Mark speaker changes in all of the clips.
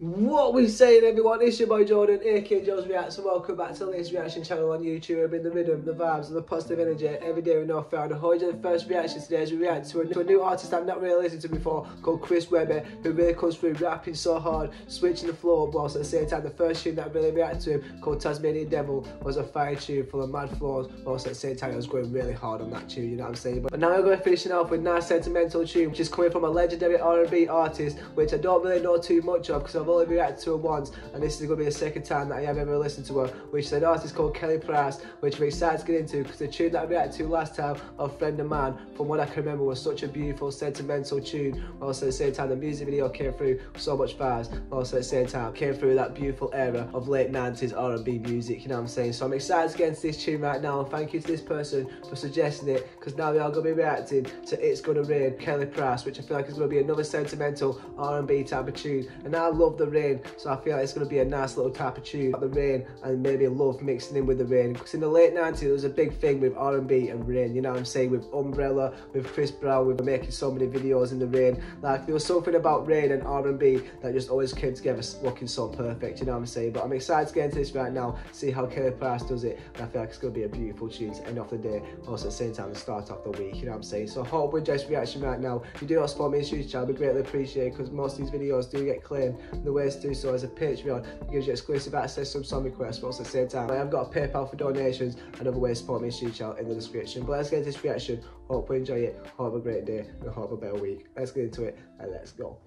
Speaker 1: What we saying everyone, it's your boy Jordan, aka Jordz Reacts and welcome back to the latest reaction channel on YouTube in the rhythm, the vibes and the positive energy every day with no found. You the first reaction today as we react to a, to a new artist I've not really listened to before called Chris Webber who really comes through rapping so hard, switching the floor but also at the same time the first tune that I really reacted to him called Tasmanian Devil was a fire tune full of mad flows, also at the same time I was going really hard on that tune, you know what I'm saying? But now I'm going to finish it off with a nice sentimental tune which is coming from a legendary R&B artist which I don't really know too much of because I've only reacted to a once, and this is going to be the second time that I have ever listened to her, which is an artist called Kelly Price, which I'm excited to get into because the tune that I reacted to last time, A Friend of Mine, from what I can remember, was such a beautiful, sentimental tune. Also, at the same time, the music video came through so much fast. Also, at the same time, came through that beautiful era of late 90s R&B music, you know what I'm saying? So I'm excited to get into this tune right now, and thank you to this person for suggesting it, because now we are going to be reacting to It's Gonna Rain, Kelly Price, which I feel like is going to be another sentimental R&B type of tune. And I love the rain, so I feel like it's going to be a nice little tune about the rain and maybe love mixing in with the rain. Because in the late 90s, there was a big thing with R&B and rain, you know what I'm saying? With Umbrella, with Chris Brown, we were making so many videos in the rain. Like, there was something about rain and R&B that just always came together looking so perfect, you know what I'm saying? But I'm excited to get into this right now, see how Kelly Price does it. And I feel like it's going to be a beautiful tune to end off the day, also at the same time to start off the week, you know what I'm saying? So I hope enjoy this reaction right now. If you do not support me in YouTube I'd be greatly appreciated because most of these videos do get claimed. Ways to do so is a Patreon, it gives you exclusive access to some requests, but also at the same time, I have got a PayPal for donations and other ways to support me YouTube channel in the description. But let's get into this reaction. Hope you enjoy it. Hope a great day and hope a better week. Let's get into it and let's go.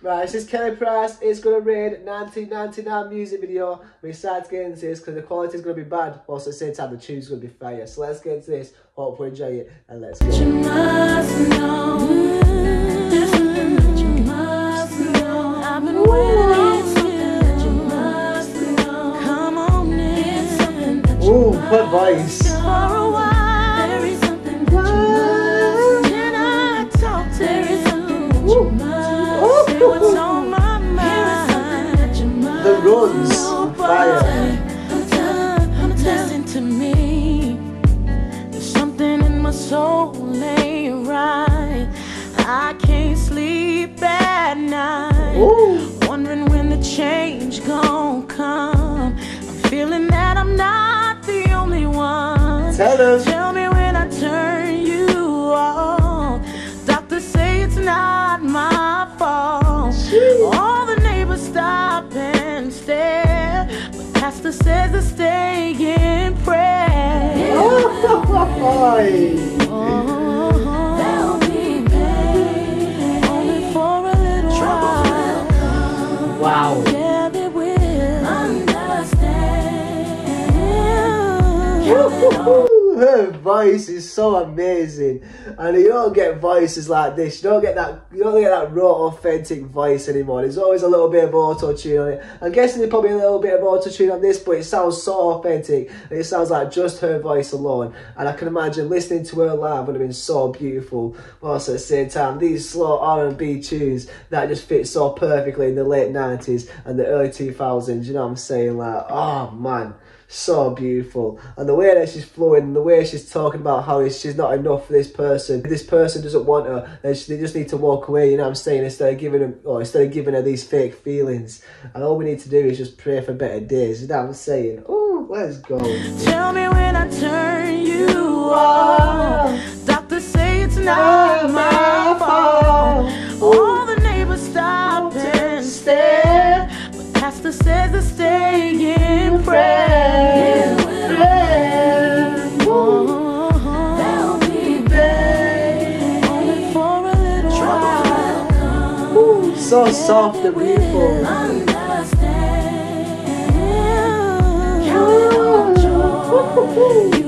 Speaker 1: Right, this is Kelly Price. It's gonna rain 1999 music video. I'm excited to get into this because the quality is gonna be bad, also at the same time the tune's gonna be fire. So let's get into this. Hope you enjoy it and let's go. What voice? The runs, fire.
Speaker 2: to me. There's something in my soul ain't right. I can't sleep at night.
Speaker 1: Ooh.
Speaker 2: Wondering when the change
Speaker 1: Tell them.
Speaker 2: Tell me when I turn you off. Doctors say it's not my fault. All the neighbors stop and stare. But pastor says to stay in prayer. Oh, there'll be pain. Only for a little while.
Speaker 1: Wow.
Speaker 2: Yeah, they will understand.
Speaker 1: Her voice is so amazing, and you don't get voices like this. You don't get that. You don't get that raw, authentic voice anymore. There's always a little bit of auto tune on it. I'm guessing there's probably a little bit of auto tune on this, but it sounds so authentic. It sounds like just her voice alone. And I can imagine listening to her live would have been so beautiful. Also at the same time, these slow R&B tunes that just fit so perfectly in the late 90s and the early 2000s. You know what I'm saying? Like, oh man so beautiful. And the way that she's flowing, the way she's talking about how she's not enough for this person. If this person doesn't want her, they just need to walk away, you know what I'm saying? Instead of giving them, or instead of giving her these fake feelings. And all we need to do is just pray for better days, you know what I'm saying? Oh, let's go.
Speaker 2: Tell me when I turn you off. Ah. Doctors say it's not my fault.
Speaker 1: So soft and beautiful.
Speaker 2: You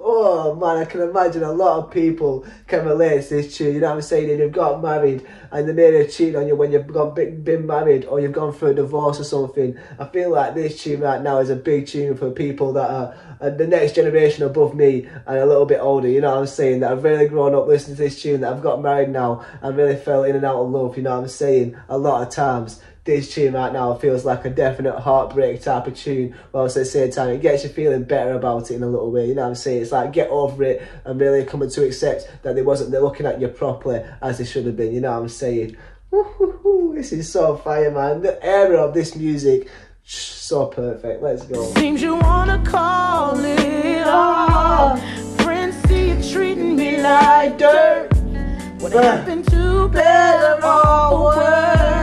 Speaker 1: Oh man, I can imagine a lot of people can relate to this tune. You know what I'm saying? If you've got married and they made a cheat on you when you've got been married or you've gone through a divorce or something, I feel like this tune right now is a big tune for people that are the next generation above me and a little bit older. You know what I'm saying? That I've really grown up listening to this tune. That I've got married now and really fell in and out of love. You know what I'm saying? A lot of times this tune right now feels like a definite heartbreak type of tune, whilst at the same time it gets you feeling better about it in a little way. You know what I'm saying? It's like get over it and really coming to accept that they wasn't they're looking at you properly as they should have been. You know what I'm saying? This is so fire, man. The era of this music, so perfect. Let's go.
Speaker 2: Seems you wanna call it ah. off. Friends see you treating me like dirt. What ah. happened to better or worse?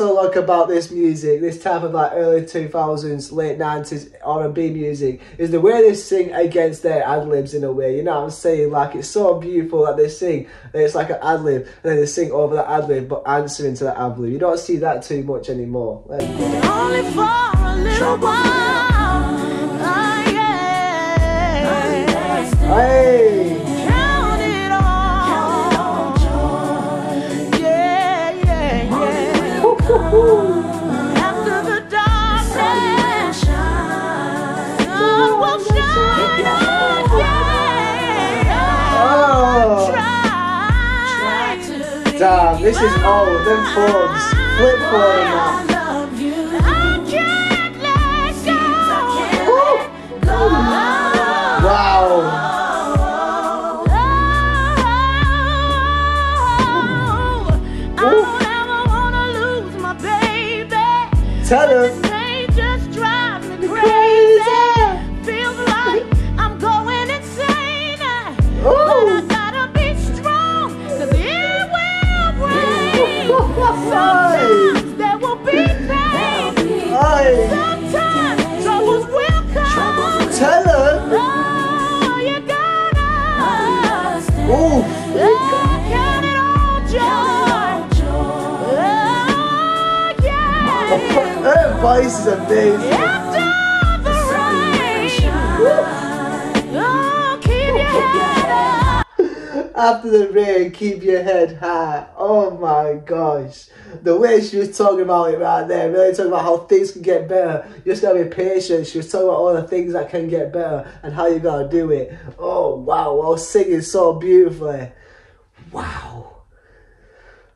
Speaker 1: Also like about this music, this type of like early 2000s, late 90s R&B music, is the way they sing against their ad-libs in a way, you know what I'm saying? Like, it's so beautiful that they sing, and it's like an ad-lib, and then they sing over that ad-lib, but answering to that ad-lib. You don't see that too much anymore. Let's go. This is old, them phones, flip phone and that.
Speaker 2: I can't let go.
Speaker 1: Wow!
Speaker 2: Oh, I don't ever wanna lose my baby.
Speaker 1: Tell him. Voice is amazing.
Speaker 2: After the rain. Keep your head up.
Speaker 1: After the rain, keep your head high. Oh my gosh. The way she was talking about it right there, really talking about how things can get better. You just gotta be patient. She was talking about all the things that can get better and how you gotta do it. Oh wow, I was singing so beautifully. Wow.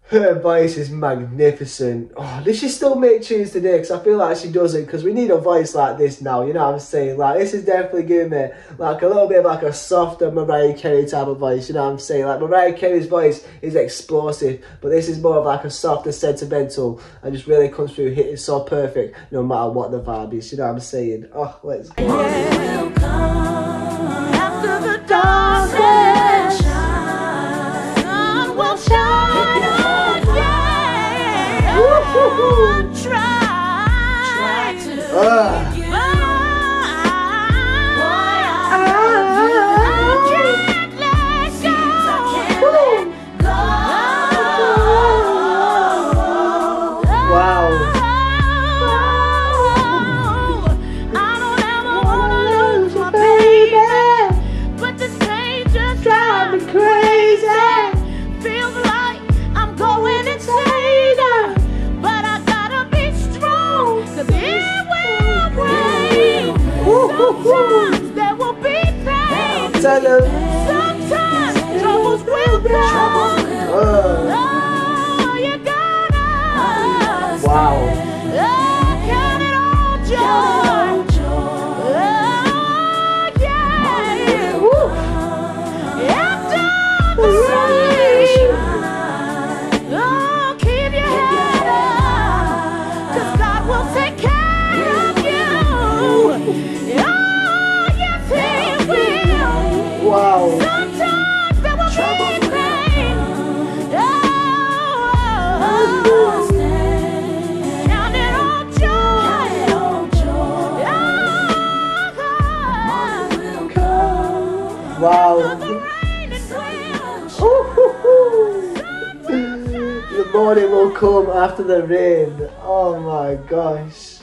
Speaker 1: Her voice is magnificent. Oh, does she still make tunes today? Because I feel like she doesn't. Because we need a voice like this now. You know what I'm saying? Like this is definitely giving me like a little bit of like a softer Mariah Carey type of voice. You know what I'm saying? Like Mariah Carey's voice is explosive, but this is more of like a softer, sentimental, and just really comes through hitting so perfect, no matter what the vibe is. You know what I'm saying? Oh, let's go.
Speaker 2: After come after the rain. Oh
Speaker 1: my gosh.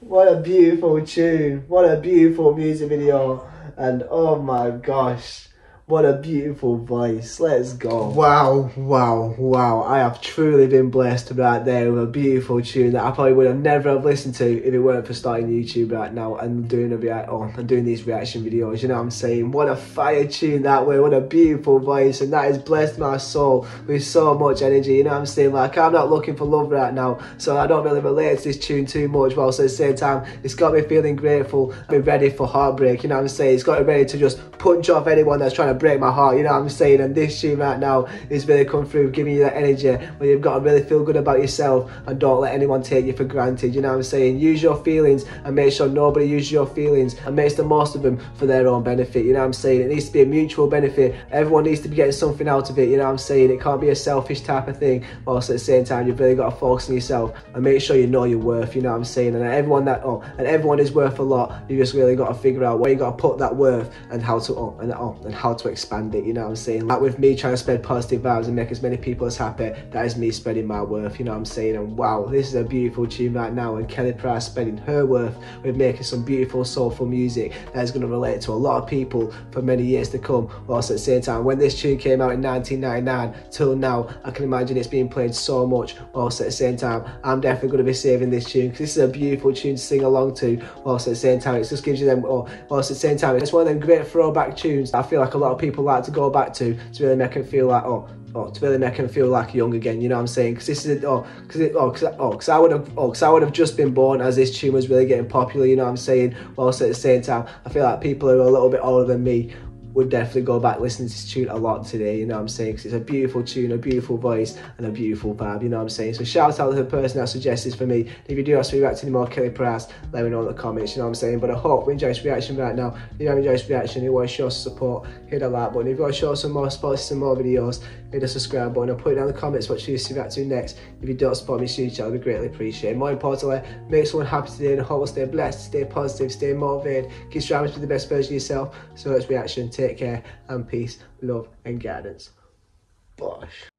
Speaker 1: What a beautiful tune. What a beautiful music video. And oh my gosh. What a beautiful voice. Let's go. Wow, wow, wow. I have truly been blessed right there with a beautiful tune that I probably would have never have listened to if it weren't for starting YouTube right now and doing a react oh, and doing these reaction videos. You know what I'm saying? What a fire tune that way. What a beautiful voice. And that has blessed my soul with so much energy. You know what I'm saying? Like I'm not looking for love right now. So I don't really relate to this tune too much. Whilst at the same time, it's got me feeling grateful. Be ready for heartbreak. You know what I'm saying? It's got me ready to just punch off anyone that's trying to break my heart, you know what I'm saying? And this tune right now is really come through, giving you that energy where you've got to really feel good about yourself and don't let anyone take you for granted, you know what I'm saying? Use your feelings and make sure nobody uses your feelings and makes the most of them for their own benefit, you know what I'm saying? It needs to be a mutual benefit. Everyone needs to be getting something out of it, you know what I'm saying? It can't be a selfish type of thing, whilst at the same time you've really got to focus on yourself and make sure you know your worth, you know what I'm saying? And everyone that, oh, and everyone is worth a lot. You just really got to figure out where you got to put that worth and how to, oh, and, oh, and how to expand it, you know what I'm saying? Like with me trying to spread positive vibes and make as many people as happy, that is me spreading my worth, you know what I'm saying? And wow, this is a beautiful tune right now and Kelly Price spreading her worth with making some beautiful soulful music that is going to relate to a lot of people for many years to come. Whilst at the same time, when this tune came out in 1999 till now, I can imagine it's being played so much. Whilst at the same time, I'm definitely going to be saving this tune because this is a beautiful tune to sing along to. Whilst at the same time, it just gives you them, oh, whilst at the same time, it's one of them great throwback tunes I feel like a lot of people like to go back to to really make them feel like, oh, oh, to really make them feel like young again. You know what I'm saying? Because this is oh, because it, oh, because oh, cause I would have oh, because I would have oh, just been born as this tune was really getting popular. You know what I'm saying? Whilst at the same time, I feel like people who are a little bit older than me would definitely go back listening to this tune a lot today, you know what I'm saying? Because it's a beautiful tune, a beautiful voice, and a beautiful vibe, you know what I'm saying? So shout out to the person that suggested for me. If you do have to react to any more Kelly Price, let me know in the comments, you know what I'm saying? But I hope you enjoy this reaction right now. If you have enjoyed this reaction, you want to show support, hit that like button. If you want to show some more support, some more videos, hit the subscribe button and put it down in the comments what you to react to next. If you don't support me, huge, I'd be greatly appreciated. More importantly, make someone happy today and I hope will stay blessed, stay positive, stay motivated, keep striving to be the best version of yourself. So it's reaction, take care and peace, love and guidance. Bosh.